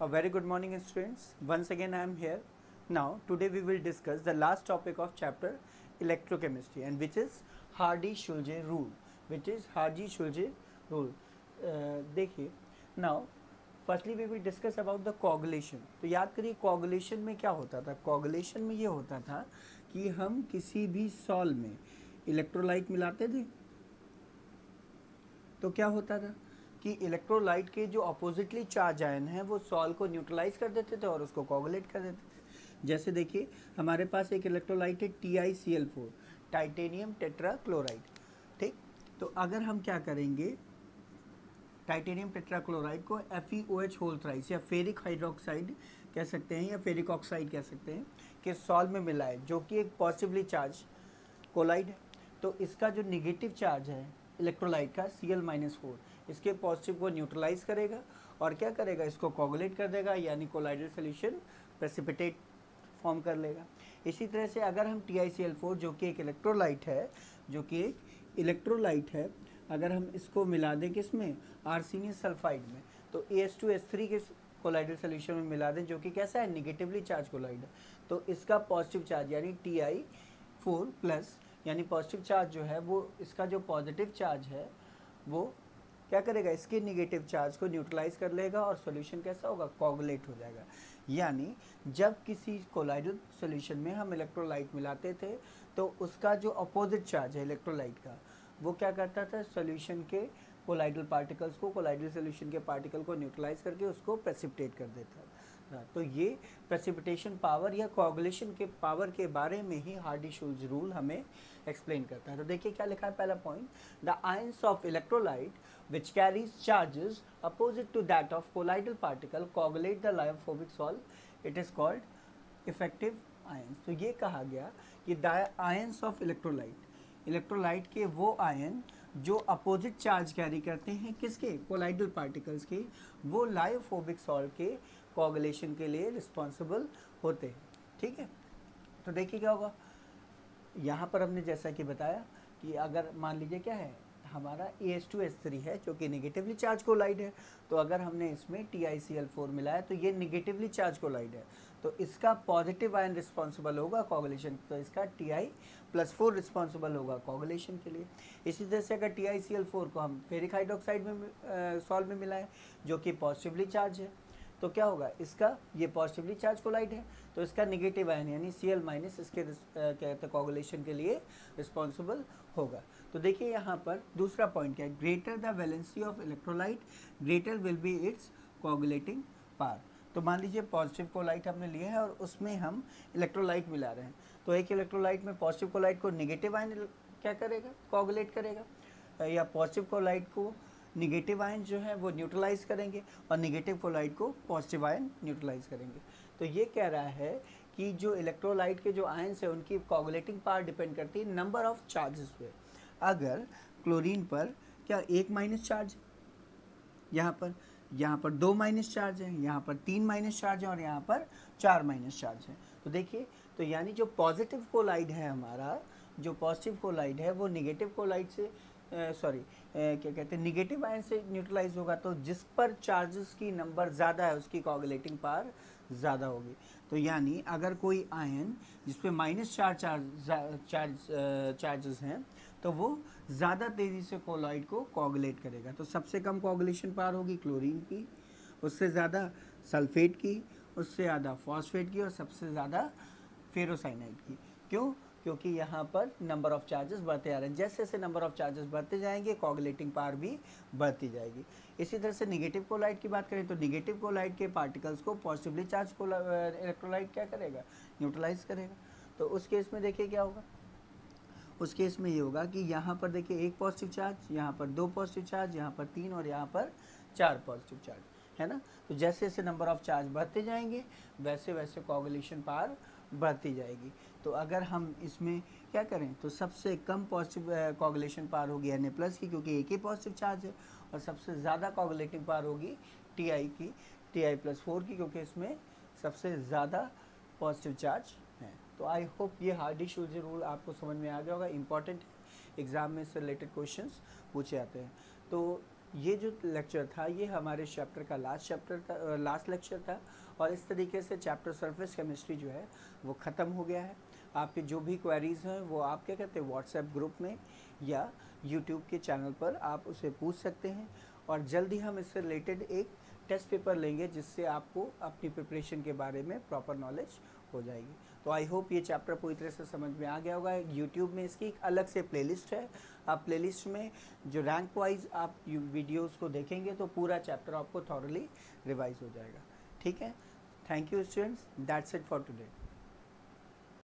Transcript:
A very good morning students. Once again I am here. Now today we will discuss the last topic of chapter electrochemistry and which is Hardy-Schulze rule. Which is Hardy-Schulze rule. Uh, देखिए now firstly we will discuss about the coagulation तो याद करिए coagulation में क्या होता था coagulation में ये होता था कि हम किसी भी सॉल में इलेक्ट्रोलाइट मिलाते थे तो क्या होता था कि इलेक्ट्रोलाइट के जो अपोजिटली चार्ज आयन हैं, वो सॉल को न्यूट्रलाइज कर देते थे और उसको कोगुलेट कर देते थे। जैसे देखिए, हमारे पास एक इलेक्ट्रोलाइट है T I C L four titanium tetrachloride ठीक? तो अगर हम क्या करेंगे टाइटेनियम टेट्राक्लोराइड को F E O H whole thrice या फेरिक हाइड्रोक्साइड कह सकते हैं, या फेरिक ऑक्साइड कह सकते हैं, कि सॉल में मिलाए, जो कि एक पॉजिटिवली चार्ज कोलाइड है। तो इसका जो निगेटिव चार्ज है इलेक्ट्रोलाइट का सी एल माइनस फोर इसके पॉजिटिव को न्यूट्रलाइज करेगा और क्या करेगा? इसको कोगुलेट कर देगा, यानी कोलाइडल सोल्यूशन प्रेसिपिटेट फॉर्म कर लेगा। इसी तरह से अगर हम टी जो कि एक इलेक्ट्रोलाइट है, जो कि एक इलेक्ट्रोलाइट है, अगर हम इसको मिला दें किसमें आर्सीनियम सल्फाइड में। तो A S two S three के कोलाइडल सोल्यूशन में मिला दें, जो कि कैसा है? निगेटिवली चार्ज कोलाइड तो इसका पॉजिटिव चार्ज यानी टी आई फोर प्लस यानी पॉजिटिव चार्ज जो है, वो इसका जो पॉजिटिव चार्ज है, वो क्या करेगा? इसके निगेटिव चार्ज को न्यूट्रलाइज कर लेगा और सोल्यूशन कैसा होगा? कॉगलेट हो जाएगा। यानी, जब किसी कोलाइडल सोल्यूशन में हम इलेक्ट्रोलाइट मिलाते थे तो उसका जो अपोजिट चार्ज है इलेक्ट्रोलाइट का, वो क्या करता था? सोल्यूशन के कोलाइडल पार्टिकल्स को कोलाइडल सोल्यूशन के पार्टिकल को न्यूट्रलाइज करके उसको प्रेसिपटेट कर देता था। तो ये प्रेसिपिटेशन पावर या कोगुलेशन के पावर के बारे में ही हार्डी शूल्स रूल हमें एक्सप्लेन करता है। तो देखिए क्या लिखा है पहला point the ions of electrolyte which carries charges opposite to that of colloidal particle coagulate the lyophobic solve it is called effective ions. तो ये कहा गया कि the ions of electrolyte electrolyte के वो आयन जो अपोजिट चार्ज कैरी करते हैं, किसके? कोलाइडल पार्टिकल्स के, वो लायोफोबिक सॉल्ट के कोगुलेशन के लिए रिस्पॉन्सिबल होते हैं। ठीक है? तो देखिए क्या होगा। यहाँ पर हमने जैसा कि बताया कि अगर मान लीजिए क्या है, हमारा A S two S three है, जो कि निगेटिवली चार्ज को कोलाइड है तो अगर हमने इसमें T I C L four मिलाया तो ये निगेटिवली चार्ज को कोलाइड है। तो इसका पॉजिटिव आयन रिस्पॉन्सिबल होगा कोगुलेशन तो इसका T I plus four responsible होगा कोगुलेशन के लिए। इसी तरह से अगर T I C L four को हम फेरिक हाइड्रोक्साइड में सॉल्व में मिलाएँ, जो कि पॉजिटिवली चार्ज है तो क्या होगा? इसका ये पॉजिटिवली चार्ज कोलाइड है तो इसका निगेटिव आयन यानी सी एल माइनस इसके क्या कहते हैं कोगुलेशन के लिए रिस्पॉन्सिबल होगा। तो देखिए यहाँ पर दूसरा पॉइंट क्या है? Greater the valency of electrolyte greater will be its coagulating power तो मान लीजिए पॉजिटिव कोलाइट हमने लिया है और उसमें हम इलेक्ट्रोलाइट मिला रहे हैं। तो एक इलेक्ट्रोलाइट में पॉजिटिव कोलाइट को निगेटिव आयन क्या करेगा? कोगुलेट करेगा। या पॉजिटिव कोलाइट को निगेटिव आयन जो है वो न्यूट्रलाइज करेंगे और निगेटिव कोलाइट को पॉजिटिव आयन न्यूट्रलाइज करेंगे। तो ये कह रहा है कि जो इलेक्ट्रोलाइट के जो आयन्स है, उनकी कोगुलेटिंग पावर डिपेंड करती है नंबर ऑफ़ चार्जेस पे। अगर क्लोरीन पर क्या एक माइनस चार्ज यहाँ पर यहाँ पर दो माइनस चार्ज है, यहाँ पर तीन माइनस चार्ज है और यहाँ पर चार माइनस चार्ज है। तो देखिए तो यानी जो पॉजिटिव कोलाइड है हमारा, जो पॉजिटिव कोलाइड है, वो निगेटिव कोलाइड से सॉरी क्या कहते हैं निगेटिव आयन से न्यूट्रलाइज होगा तो जिस पर चार्जेस की नंबर ज़्यादा है, उसकी कोगुलेटिंग पावर ज़्यादा होगी। तो यानी अगर कोई आयन जिस पे माइनस चार चार्ज चार्ज चार्जेस हैं तो वो ज़्यादा तेज़ी से कोलॉइड को कोगुलेट करेगा। तो सबसे कम कोगुलेशन पार होगी क्लोरीन की, उससे ज़्यादा सल्फेट की, उससे ज़्यादा फॉस्फेट की और सबसे ज़्यादा फेरोसाइनाइड की। क्यों? क्योंकि यहाँ पर नंबर ऑफ़ चार्जेस बढ़ते जा रहे हैं। जैसे जैसे नंबर ऑफ़ चार्जेस बढ़ते जाएँगे कोगुलेटिंग पावर भी बढ़ती जाएगी। इसी तरह से निगेटिव कोलाइट की बात करें तो निगेटिव कोलाइट के पार्टिकल्स को पॉजिटिवली चार्ज इलेक्ट्रोलाइट क्या करेगा? न्यूट्रलाइज करेगा। तो उस केस में देखिए क्या होगा? उस केस में ये होगा कि यहाँ पर देखिए एक पॉजिटिव चार्ज यहाँ पर दो पॉजिटिव चार्ज यहाँ पर तीन और यहाँ पर चार पॉजिटिव चार्ज है ना? तो जैसे जैसे नंबर ऑफ़ चार्ज बढ़ते जाएँगे, वैसे वैसे कोगुलेशन पावर बढ़ती जाएगी। तो अगर हम इसमें क्या करें तो सबसे कम पॉजिटिव कोगुलेशन पार होगी एन ए प्लस की, क्योंकि एक ही पॉजिटिव चार्ज है, और सबसे ज़्यादा कोगुलेटिंग पार होगी टी आई की टी आई प्लस फोर की, क्योंकि इसमें सबसे ज़्यादा पॉजिटिव चार्ज है। तो आई होप ये हार्डी शूज़ रूल आपको समझ में आ गया होगा। इंपॉर्टेंट एग्ज़ाम में इससे रिलेटेड क्वेश्चन पूछे जाते हैं। तो ये जो लेक्चर था, ये हमारे चैप्टर का लास्ट चैप्टर था लास्ट लेक्चर था और इस तरीके से चैप्टर सरफेस केमिस्ट्री जो है, वो ख़त्म हो गया है। आपके जो भी क्वेरीज़ हैं, वो आप क्या कहते हैं व्हाट्सएप ग्रुप में या यूट्यूब के चैनल पर आप उसे पूछ सकते हैं और जल्दी हम इससे रिलेटेड एक टेस्ट पेपर लेंगे जिससे आपको अपनी प्रिपरेशन के बारे में प्रॉपर नॉलेज हो जाएगी। तो आई होप ये चैप्टर पूरी तरह से समझ में आ गया होगा। यूट्यूब में इसकी एक अलग से प्लेलिस्ट है। आप प्लेलिस्ट में जो रैंक वाइज आप वीडियोस को देखेंगे तो पूरा चैप्टर आपको थॉरली रिवाइज हो जाएगा। ठीक है? Thank you students that's it for today